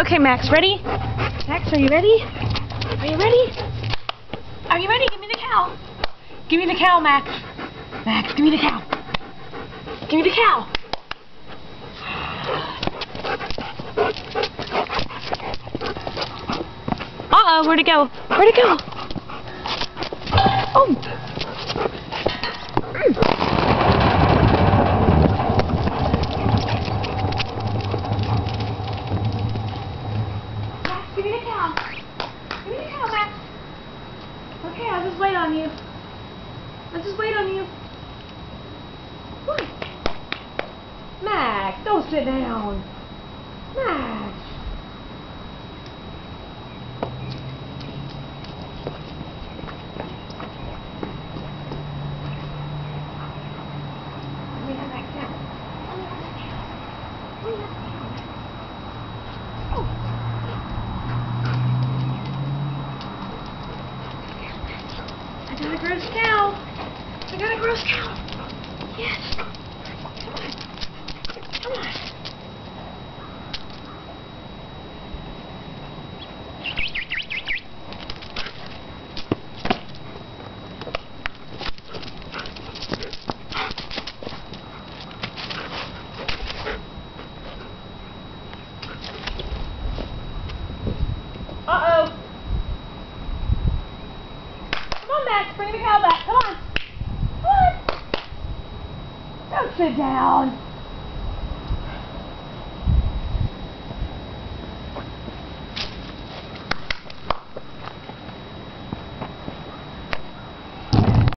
Okay, Max, ready? Max, are you ready? Are you ready? Are you ready? Give me the cow. Give me the cow, Max. Max, give me the cow. Give me the cow. Uh-oh, where'd it go? Where'd it go? Oh! Mm. Max, give me the cow. Give me the cow, Max. Okay, I'll just wait on you. I'll just wait on you. What? Max, don't sit down. Max. Let me have that cow. Let me have that cow. Let me have that cow. Oh. I got a gross cow. I got a gross cow. Yes. Come on. Come on. Uh-oh. On, Bring the cow back. Come on. Come on. Don't sit down.